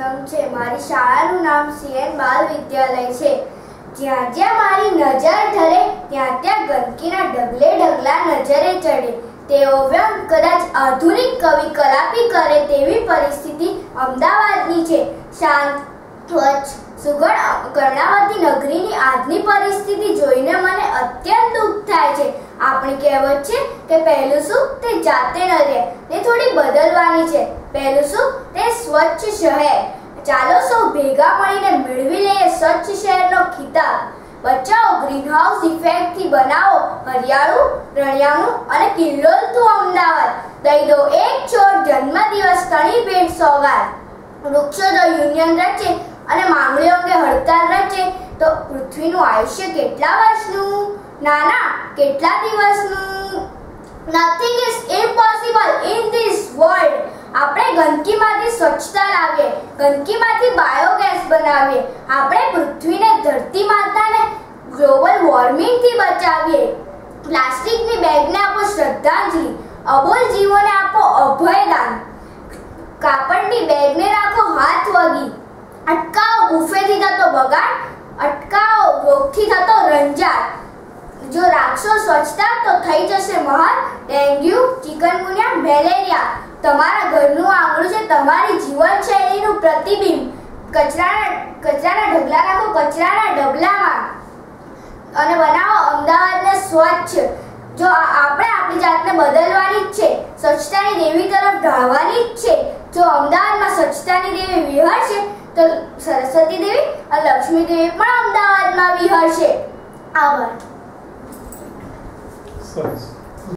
પૂનમ છે. મારી શાળાનું નામ સીએન બાલ વિદ્યાલય છે. જ્યાં જ્યાં મારી નજર ઠરે ત્યાં ત્યાં ગંદકીના ઢગલે ઢગલા નજરે ચડે. તેઓ વ્યંગ કદાચ આધુનિક કવિ કલાપી કરે તેવી પરિસ્થિતિ અમદાવાદની છે. શાંત, સ્વચ્છ સુગણ કર્ણાવતી નગરીની આજની પરિસ્થિતિ જોઈને મને અત્યંત દુઃખ થાય છે. આપણી કહેવત છે કે પહેલું શું તે જાતે ન રહે. તે થોડી બદલવાની છે. પહેલું શું તે સ્વચ્છ શહેર. ચાલો સૌ ભેગા મળીને મેળવી લઈએ સ્વચ્છ શહેરનો ખિતાબ. બચાવો ગ્રીનહાઉસ ઇફેક્ટથી બનાવો હરિયાળું રળિયામણું અને કિલ્લોલતું અમદાવાદ. દઈ દો એક ચોર જન્મદિવસ તણી ભેટ સોગાદ વૃક્ષો જો યુનિયન રચે અને માંગણીઓ અંગે હડતાલ રચે. તો પૃથ્વીનું આયુષ્ય કેટલા વર્ષનું? ના ના કેટલા દિવસનું? Nothing is impossible in this world આપણે ગંદકીમાંથી સ્વચ્છતા લાવીએ, ગંદકીમાંથી બાયોગેસ બનાવીએ. આપણે પૃથ્વીને ધરતી માતાને ગ્લોબલ વોર્મિંગથી બચાવીએ. પ્લાસ્ટિકની બેગને આપો શ્રદ્ધાંજલિ અબોલ જીવોને આપો અભયદાન. કાપડની બેગને રાખો હાથ વગી. અટકાવો બુફેથી થતો બગાડ, અટકાવો રોગથી થતો રંજાડ જો રાખશો સ્વચ્છતા તો થઈ જશે મહાન, ડેન્ગ્યુ, ચિકનગુનિયા, મેલેરિયા તમારા ઘરનું આંગણું છે, તમારી જીવનશૈલીનું પ્રતિબિંબ. કચરાના કચરાના ઢગલા રાખો, કચરાના ડબલામાં અને બનાવો, અમદાવાદને સ્વચ્છ. જો આપણે આપણી જાતને બદલવાની જ છે, સ્વચ્છતાની દેવી તરફ ઢાળવાની જ છે. જો અમદાવાદમાં સ્વચ્છતાની દેવી વિહરશે તો સરસ્વતી દેવી અને લક્ષ્મી દેવી પણ અમદાવાદમાં વિહરશે આભાર. સરસ.